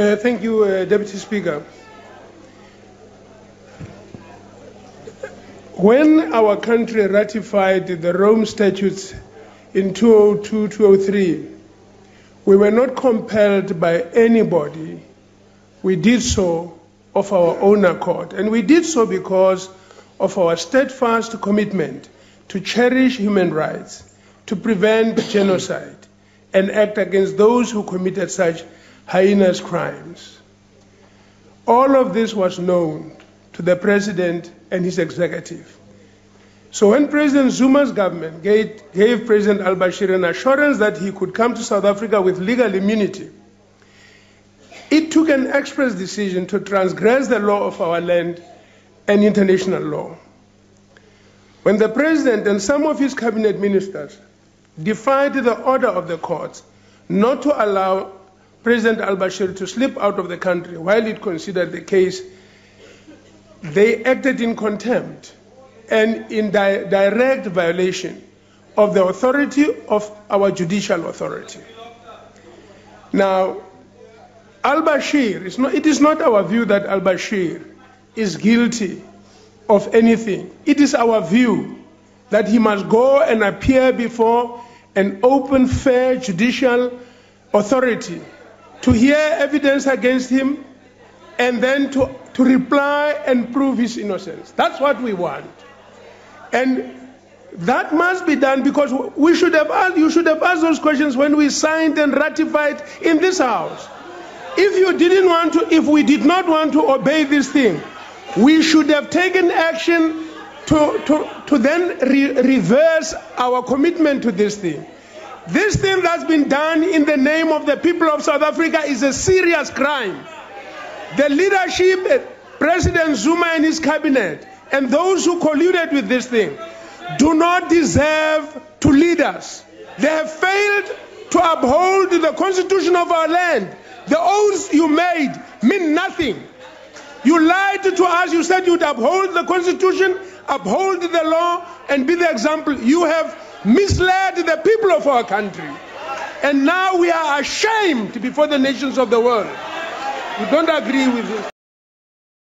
Uh, thank you, uh, Deputy Speaker. When our country ratified the Rome Statutes in 2002 2003, we were not compelled by anybody. We did so of our own accord. And we did so because of our steadfast commitment to cherish human rights, to prevent genocide, and act against those who committed such heinous crimes. All of this was known to the president and his executive. So when President Zuma's government gave, gave President al-Bashir an assurance that he could come to South Africa with legal immunity, it took an express decision to transgress the law of our land and international law. When the president and some of his cabinet ministers defied the order of the courts not to allow President al-Bashir to slip out of the country while it considered the case, they acted in contempt and in di direct violation of the authority of our judicial authority. Now, al-Bashir, is not, it is not our view that al-Bashir is guilty of anything. It is our view that he must go and appear before an open, fair judicial authority to hear evidence against him and then to, to reply and prove his innocence. That's what we want. And that must be done because we should have asked, you should have asked those questions when we signed and ratified in this house. If you didn't want to, if we did not want to obey this thing, we should have taken action to, to, to then re reverse our commitment to this thing. This thing that's been done in the name of the people of South Africa is a serious crime. The leadership, eh, President Zuma and his cabinet, and those who colluded with this thing do not deserve to lead us. They have failed to uphold the constitution of our land. The oaths you made mean nothing. You lied to us. You said you'd uphold the constitution, uphold the law, and be the example. You have misled the people of our country. And now we are ashamed before the nations of the world. We don't agree with this.